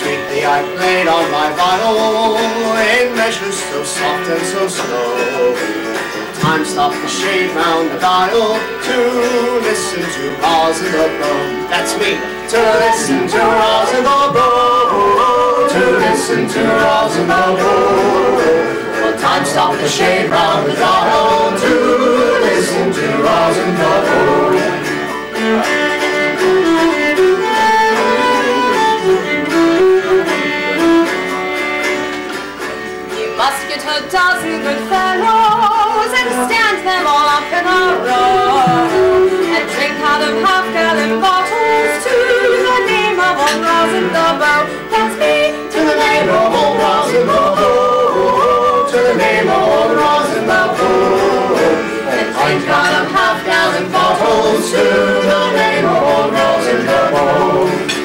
Sweetly I played on my viol in measures so soft and so slow. Time stopped the shade round the dial to listen to Rosinabo. That's me. To listen to Rosinabo. To listen to Rosinabo. Well, time stopped the shade round the dial to dozen good fellows and stand them all up in a row and drink out of half-gallon bottles to the name of old Rosinabo. That's me to the name of old Rosinabo. To the name of old Rosinabo. And drink out of half-gallon bottles to the name of old Rosinabo.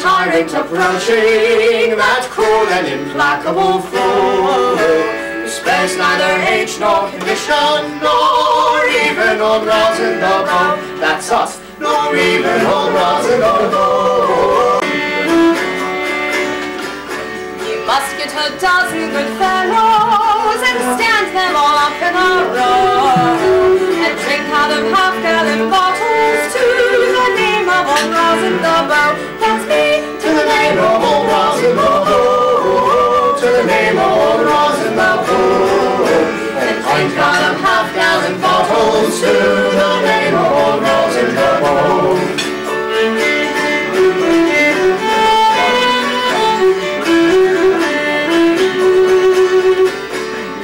Tyrant approaching, that cruel and implacable fool, who spares neither age nor condition, nor even old rosin the. That's us, nor even old rosin the bone. You must get a dozen good fellows and stand them all up in a row, and drink out of half-gallon bottles to the name of old rosin the bone. That's me name of to the name of. And half-gallon bottles to the name of old Rosinabo.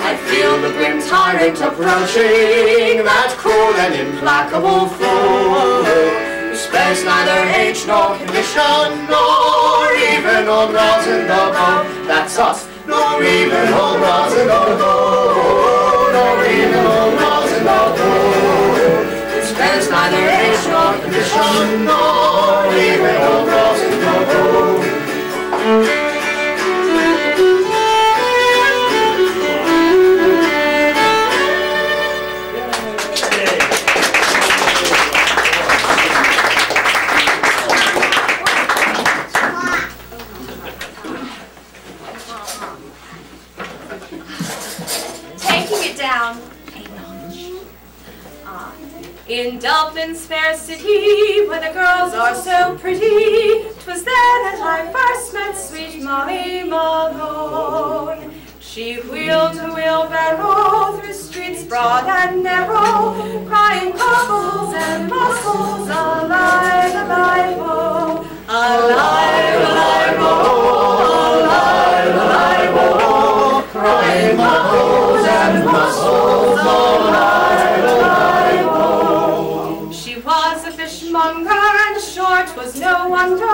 I feel the grim tyrant approaching, that cruel and implacable fool spares neither age nor condition, nor even old rosin the bone. That's us, nor even old rosin the bone, nor even old rosin the bone. It spares neither age nor condition, nor even old rosin the bone. Dublin's fair city, where the girls are so pretty, 'twas there that I first met sweet Molly Malone. She wheeled her wheelbarrow through streets broad and narrow, crying cockles and mussels, alive, alive, oh, alive, alive, oh, alive, alive, oh, crying cockles and mussels, alive, was no wonder,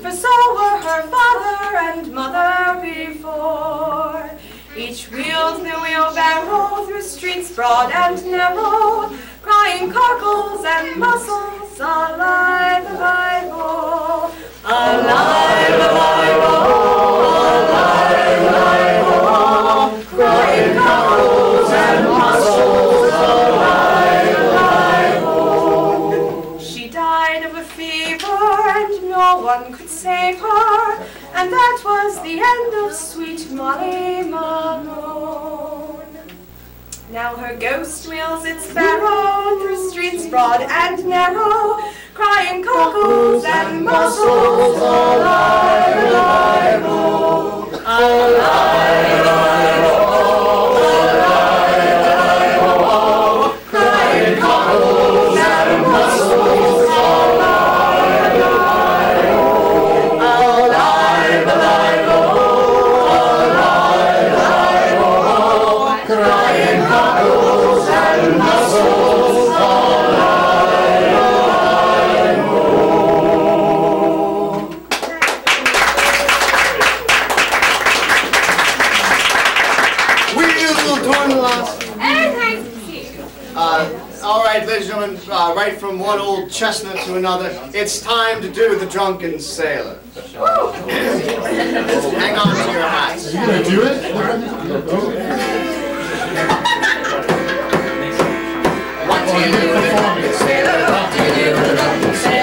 for so were her father and mother before. Each wheeled the wheelbarrow through streets broad and narrow, crying cockles and mussels, alive, alive, oh, alive, alive, oh, and that was the end of sweet Molly Malone. Now her ghost wheels its barrow through streets broad and narrow, crying cockles and mussels, alive, alive, oh, alive, alive, oh, alive, chestnut to another, it's time to do the drunken sailor. Hang on to your hats. You gonna do it? what do you do with a drunken sailor? What do you do with a drunken sailor?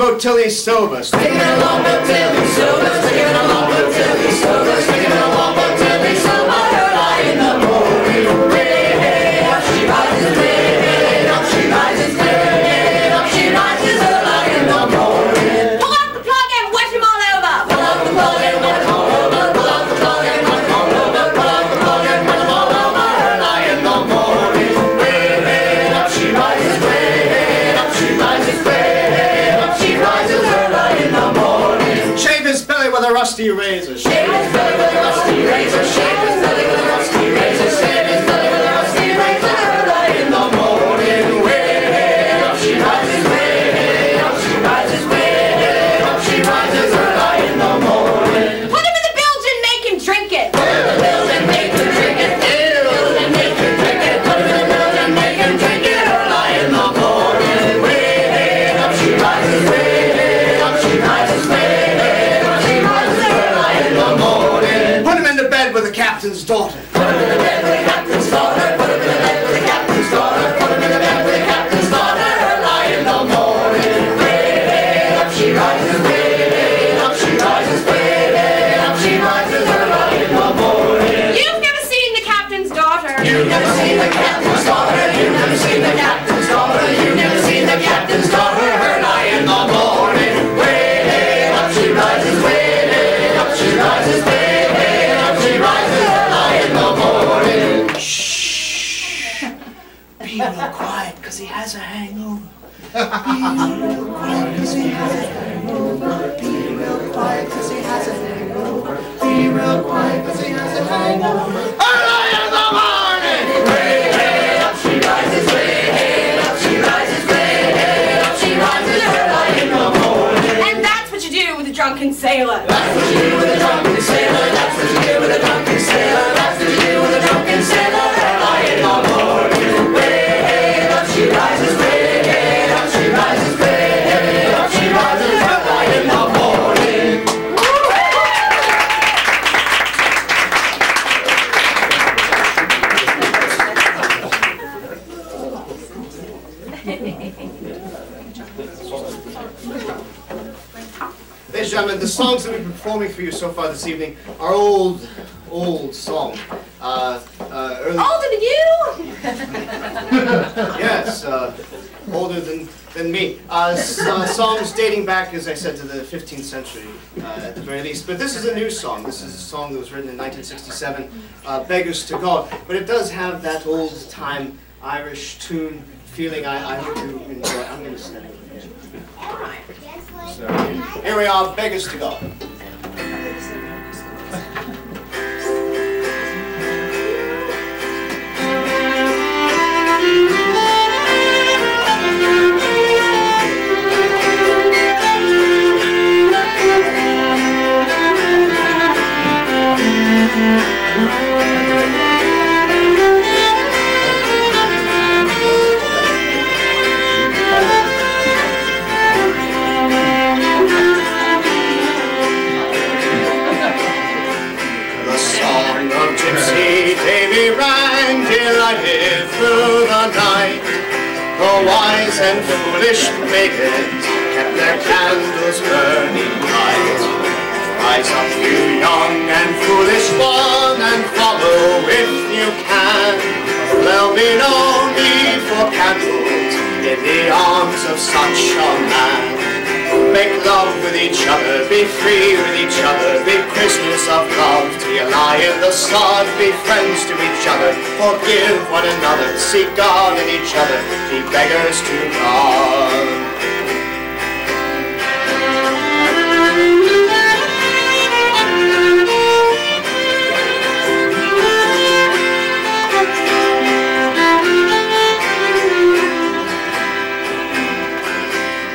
Longboat till he's sober. Stick him in a longboat till he's sober. Stick him in a longboat till he's a evening are old, old song. Uh, uh, early, Older than you? yes, uh, older than, than me. Uh, uh, songs dating back, as I said, to the 15th century uh, at the very least. But this is a new song. This is a song that was written in 1967, uh, Beggars to God. But it does have that old time Irish tune feeling I, I hope you enjoy. I'm going to stand here. So, here we are, Beggars to God. Davy rang till I through the night. The wise and foolish maidens kept their candles burning bright. Rise up, you young and foolish one, and follow if you can. There'll be no need for candles in the arms of such a man. Make love with each other, be free with each other, be prisoners of love till you lie in the sun, be friends to each other, forgive one another, seek God in each other, be beggars to God.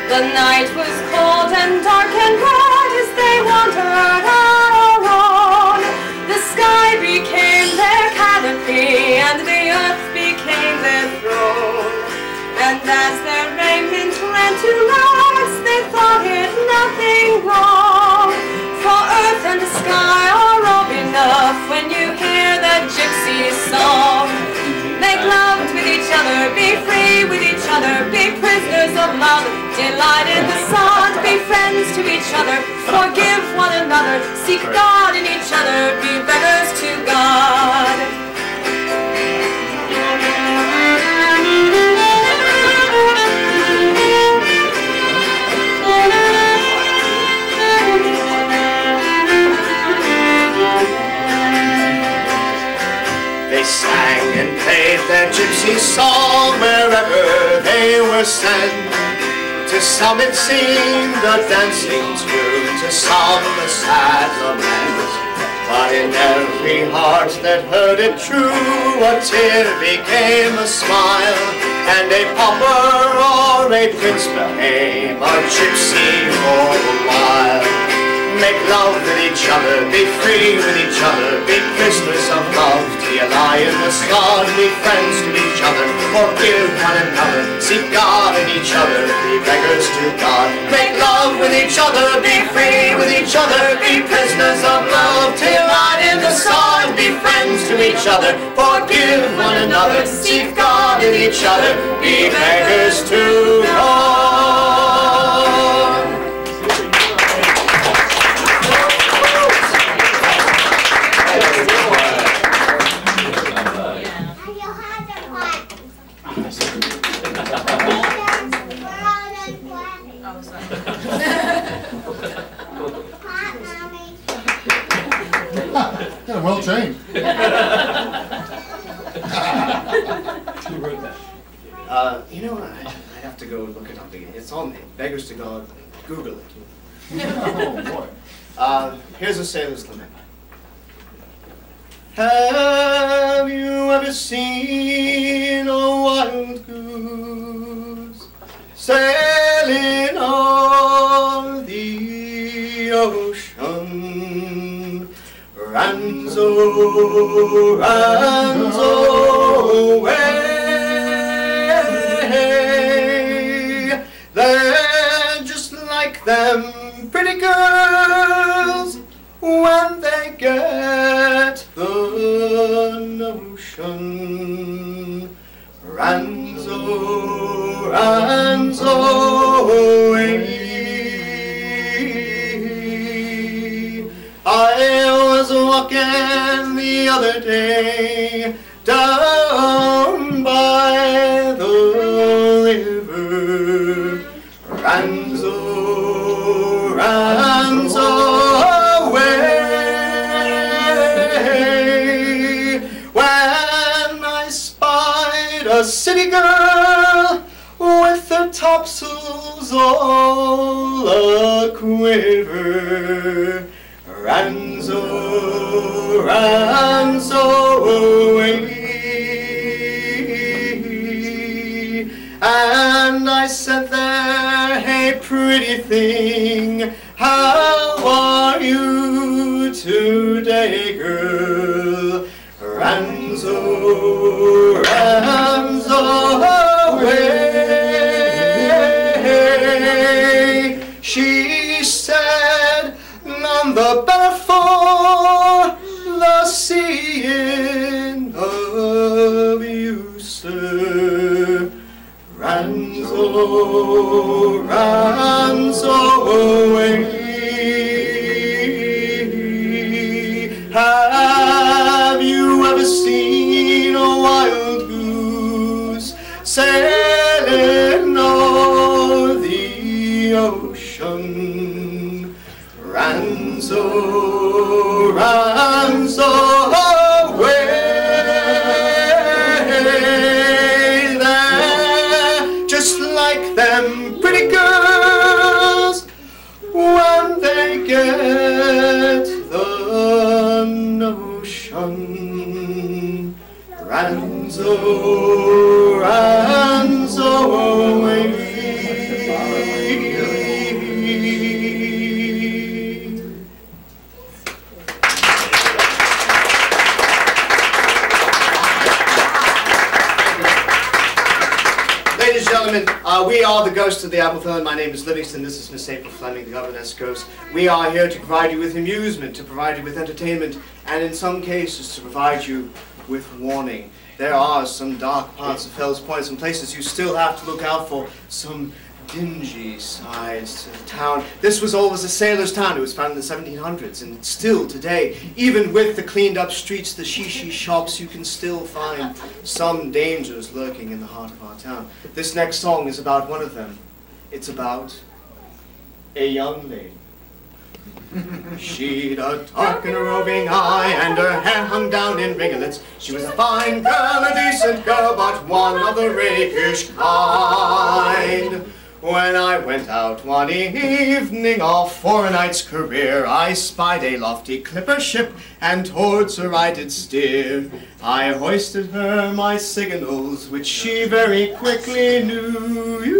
The night was cold and dark and bright as they wandered out alone. The sky became their canopy and the earth became their throne. And as their raiment ran to lights, they thought it nothing wrong. For earth and the sky are all enough when you hear the gypsy song. Make love with each other, be free with each other, be prisoners of love, delight in the sun, be friends to each other, forgive one another, seek God in each other, be beggars to God. Sang and played their gypsy song wherever they were sent. To some it seemed a dancing tune, to some a sad lament. But in every heart that heard it true, a tear became a smile, and a pauper or a prince became a gypsy for a while. Make love with each other, be free with each other, be prisoners of love till you lie in the sun, be friends to each other, forgive one another, seek God in each other, be beggars to God. Make love with each other, be free with each other, be prisoners of love till lie in the sun, be friends to each other, forgive one another, seek God in each other, be beggars to God. They're just like them pretty girls when they get the notion. Ranzo, Ranzo. I was walking the other day down by the river. Ranzo, Ranzo away. When I spied a city girl with her topsails all a quiver. Ranzo, Ranzo pretty goose We are here to provide you with amusement, to provide you with entertainment, and in some cases to provide you with warning. There are some dark parts of Fells Point, some places you still have to look out for, some dingy sides to the town. This was always a sailor's town. It was founded in the 1700s, and still today, even with the cleaned up streets, the shishi shops, you can still find some dangers lurking in the heart of our town. This next song is about one of them. It's about a young lady. She'd a dark and a roving eye, and her hair hung down in ringlets. She was a fine girl, a decent girl, but one of the rakish kind. When I went out one evening off for a night's career, I spied a lofty clipper ship, and towards her I did steer. I hoisted her my signals, which she very quickly knew.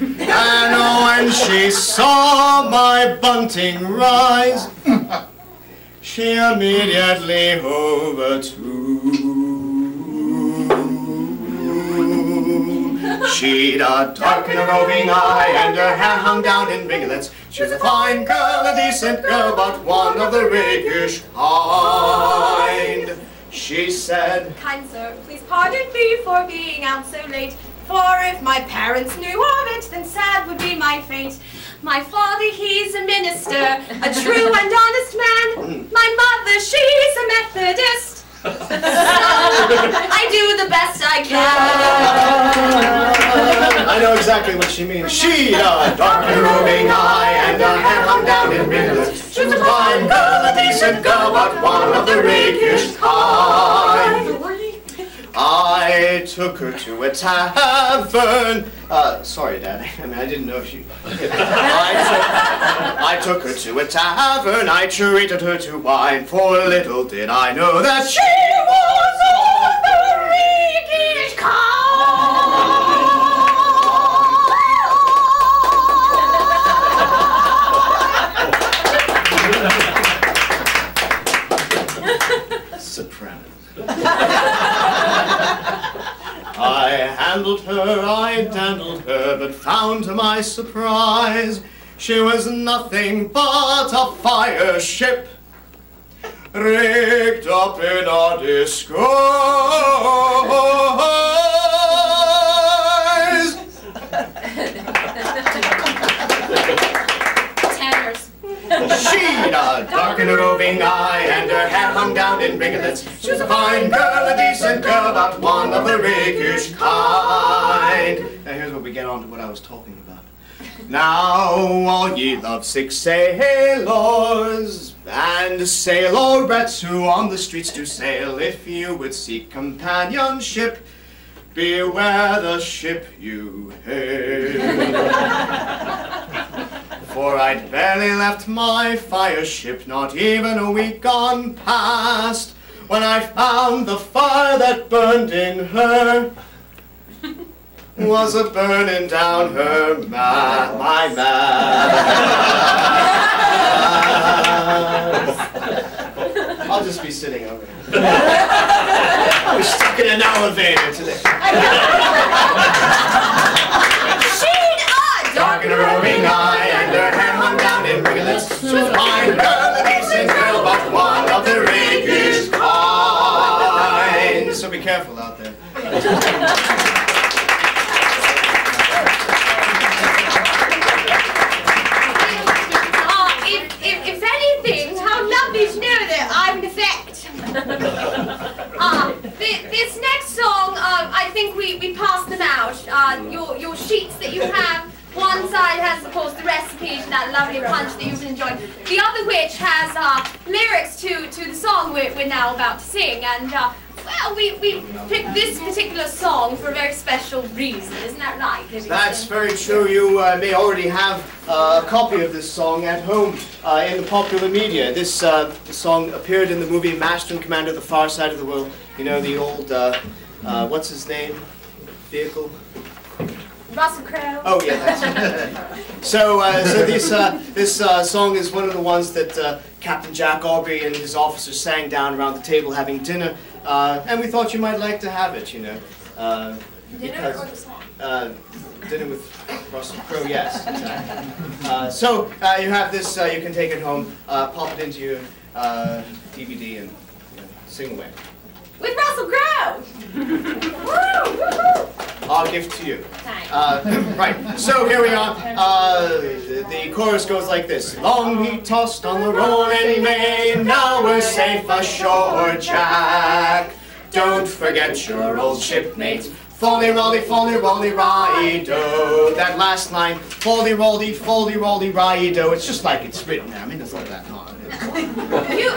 And when she saw my bunting rise, she immediately to. She'd a dark and a roving eye, and her hair hung down in ringlets. She was a fine girl, a decent girl, but one of the rakish kind. She said, Kind sir, please pardon me for being out so late. For if my parents knew of it, then sad would be my fate. My father, he's a minister, a true and honest man. My mother, she's a Methodist. So I do the best I can. I know exactly what she means. She a dark and roving eye, and a hair hung down in ringlets. She was a fine girl, a decent girl, but one of the rakish took her to a tavern. Uh, sorry, Dad. I mean, I didn't know she. I, took, I took her to a tavern. I treated her to wine. For little did I know that she I handled her, I dandled her, but found to my surprise she was nothing but a fire ship rigged up in a disguise. Tenors. She'd a dark and a roving eye, and her hair hung down in ringlets. She was a fine girl, a decent girl, but one of the rakish kind. Now here's where we get on to what I was talking about. Now, all ye lovesick sailors and sailorettes who on the streets do sail, if you would seek companionship, beware the ship you hail. For I'd barely left my fire ship, not even a week gone past, when I found the fire that burned in her was a burning down her ma- my mast. I'll just be sitting over here. We're stuck in an elevator today. Uh, if, if, if anything, how lovely to know that I'm in effect. uh, thi- this next song, uh, I think we, we passed them out. Uh, your, your sheets that you have, one side has, of course, the recipe to that lovely punch that you've been enjoying. The other which has uh, lyrics to, to the song we're, we're now about to sing. And, uh, well, we, we picked this particular song for a very special reason. Isn't that right, Livingston? That's very true. You uh, may already have uh, a copy of this song at home uh, in the popular media. This uh, song appeared in the movie Master and Commander: The Far Side of the World. You know the old, uh, uh, what's his name? Vehicle. Russell Crowe. Oh yeah. That's so uh, so this uh, this uh, song is one of the ones that uh, Captain Jack Aubrey and his officers sang down around the table having dinner, uh, and we thought you might like to have it, you know. Uh, Dinner because- or the song? uh, dinner with Russell Crowe, yes. exactly. Uh, so uh, you have this, uh, you can take it home, uh, pop it into your uh, DVD and you know, sing away. With Russell Crowe! Woo! Woo-hoo! Our gift to you. Uh, right, so here we are. Uh, the, chorus goes like this. Long he tossed on the rolling main, now we're safe ashore, Jack. Don't forget your old shipmates. Folly rolly, folly rolly, rido. That last line, folly rolly, folly rolly, rido. It's just like it's written there. I mean, it's not that hard. You,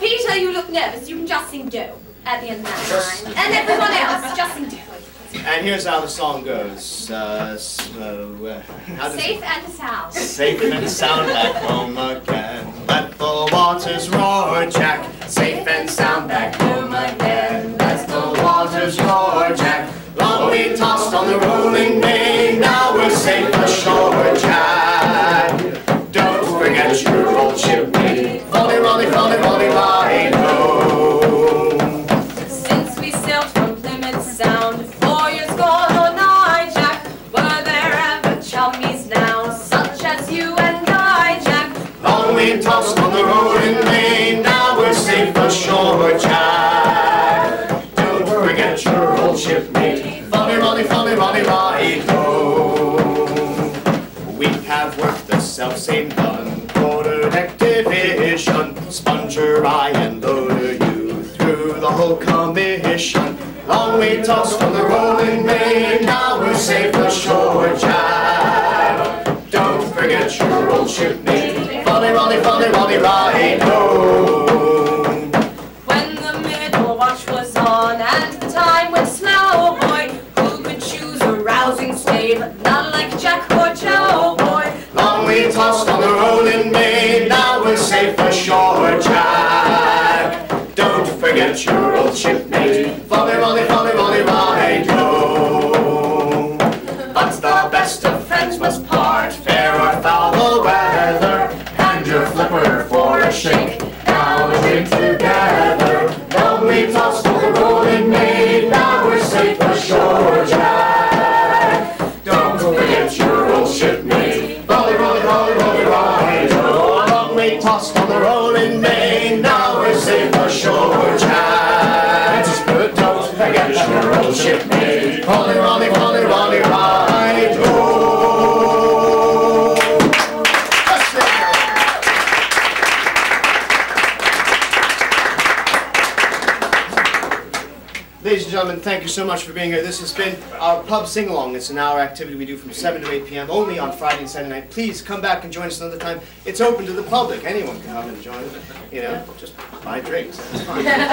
Peter, you look nervous. You can just sing do at the end of that line. And everyone else, just sing. And here's how the song goes. Uh, so, uh, Safe and sound. Safe and sound back home again. Let the waters roar, Jack. Safe and sound back home again. Let the waters roar, Jack. Long we tossed on the rolling main. Now we're safe ashore, Jack. Don't forget your old shipmate. Folly, rolly, folly, rolly, ride we tossed on the rolling main, now we're safe ashore, Jack. Don't forget your old shipmate, folly, rolly, folly, rolly, ride home. We have worked the self-same gun, quarter deck division, sponger I and loader you through the whole commission. Long we tossed on the rolling main, now we're safe ashore, Jack. Don't forget your old shipmate, folly, rolly, folly, rolly, ride home. When the middle watch was on and the time went slow, oh boy, who could choose a rousing slave? None like Jack or Joe, oh boy. Long we tossed on the rolling main, now we're safe ashore, Jack. Don't forget your old shipmate, folly, rolly, folly, so much for being here. This has been our pub sing along. It's an hour activity we do from 7 to 8 p.m. only on Friday and Saturday night. Please come back and join us another time. It's open to the public. Anyone can come and join. You know, just buy drinks.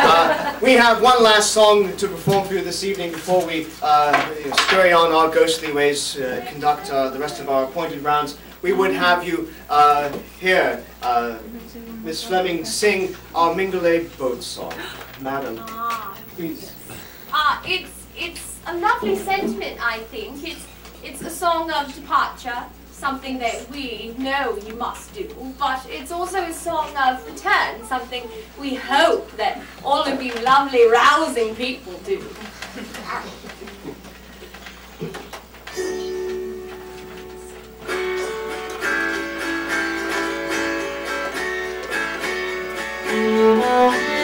Uh, we have one last song to perform for you this evening before we uh, you know, scurry on our ghostly ways, uh, conduct uh, the rest of our appointed rounds. We would have you uh, hear uh, Miss Fleming sing our Mingulay boat song. Madam, Ah, please. ah, it's it's a lovely sentiment, I think. It's it's a song of departure, something that we know you must do, but it's also a song of return, something we hope that all of you lovely, rousing people do.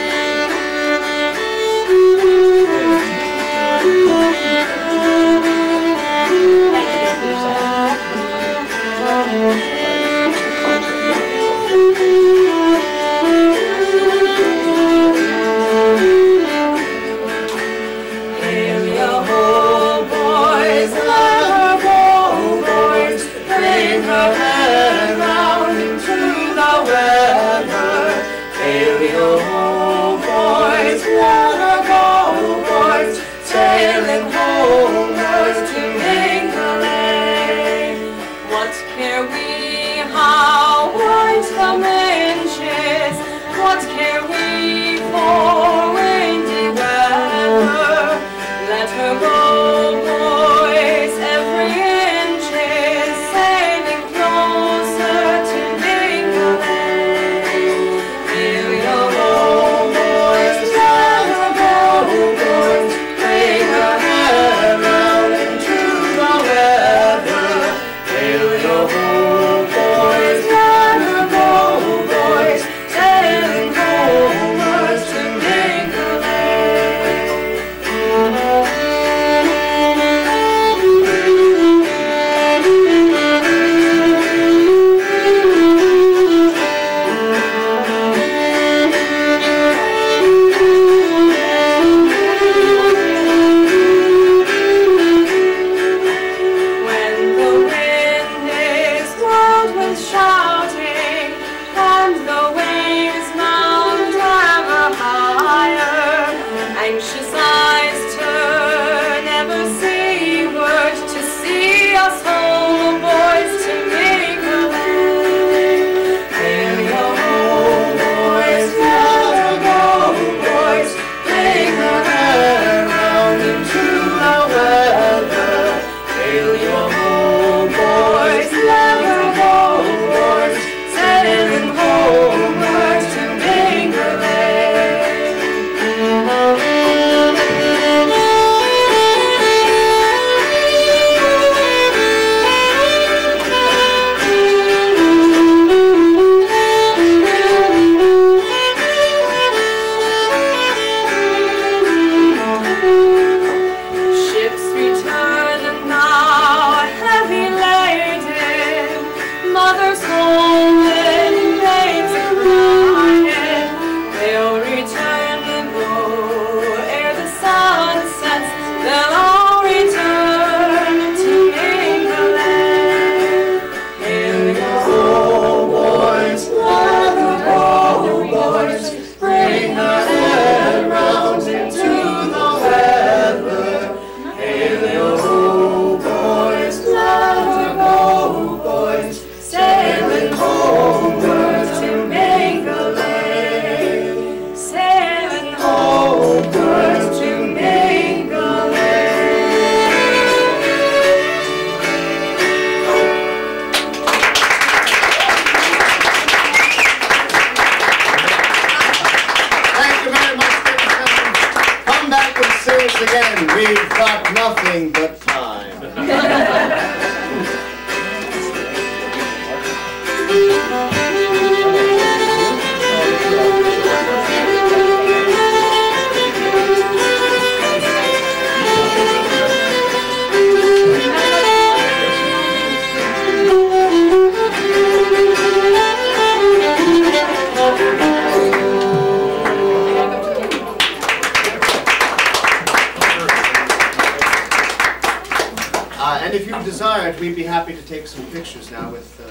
take some pictures now with uh,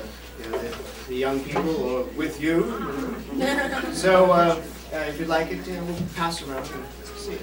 you know, the, the young people or with you. So uh, uh, if you'd like it, you know, we'll pass around and see it.